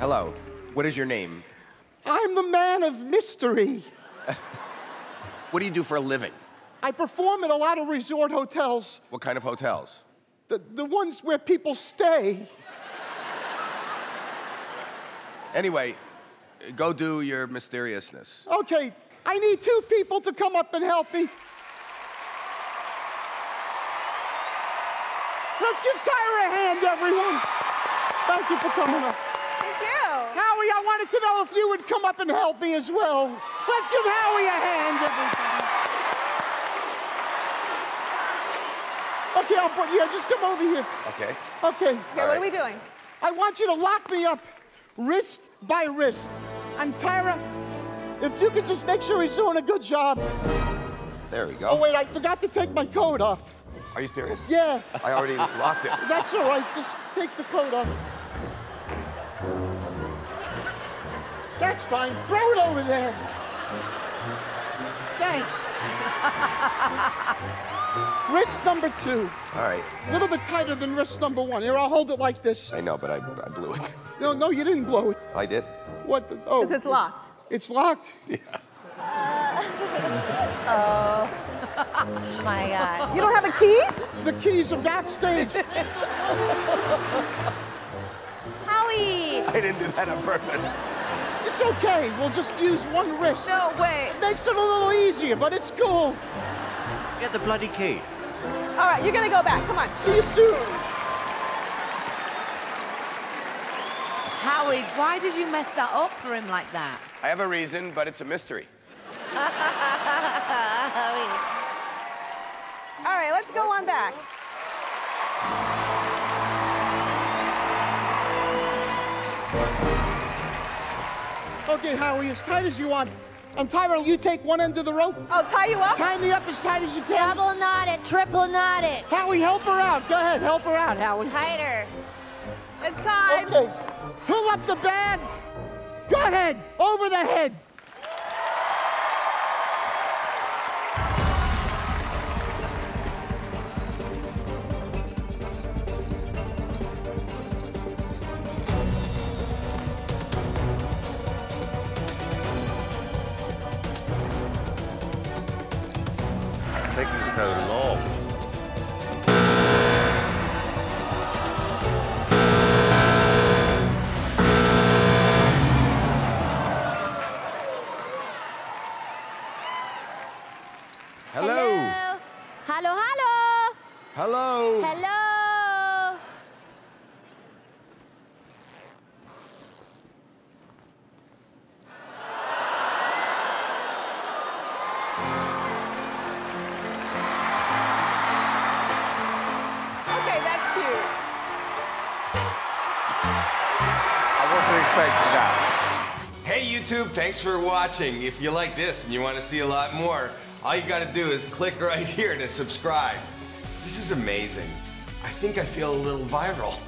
Hello. What is your name? I'm the man of mystery. What do you do for a living? I perform at a lot of resort hotels, What kind of hotels? the, the ones where people stay. Anyway, go do your mysteriousness. Okay, I need two people to come up and help me. Let's give Tyra a hand, everyone. Thank you for coming up. Thank you. Howie, I wanted to know if you would come up and help me as well. Let's give Howie a hand, everybody. Okay, I'll put, yeah, just come over here. Okay. Okay. Okay, what are we doing? I want you to lock me up wrist by wrist. And Tyra, if you could just make sure he's doing a good job. There we go. Oh, wait, I forgot to take my coat off. Are you serious? Yeah, I already locked it. that's all right. Just take the coat off. That's fine. Throw it over there. Thanks. wrist number two. All right. A little bit tighter than wrist number one. Here, I'll hold it like this. I know, but I, I blew it. No, no, you didn't blow it. I did. What? the- Oh, Because it's locked. It's locked. Oh my God. You don't have a key? The keys are backstage. Howie! I didn't do that on purpose. It's okay. We'll just use one wrist. No, wait. Makes it a little easier, but it's cool. Get the bloody key. All right, you're gonna go back. Come on. See you soon. Howie, why did you mess that up for him like that? I have a reason, but it's a mystery. Howie. All right, let's go on back. Okay, Howie, as tight as you want. And Tyra, you take one end of the rope. I'll tie you up. Tie me up as tight as you can. Double knot it, triple knot it. Howie, help her out. Go ahead, help her out, Howie. Tighter. It's tied. Okay. Pull up the bag. Go ahead. Over the head. Taking so long. Hello. Hello. Hello. Okay, that's cute. I wasn't expecting that. Hey YouTube, thanks for watching. If you like this and you want to see a lot more, all you got to do is click right here to subscribe. This is amazing. I think I feel a little viral.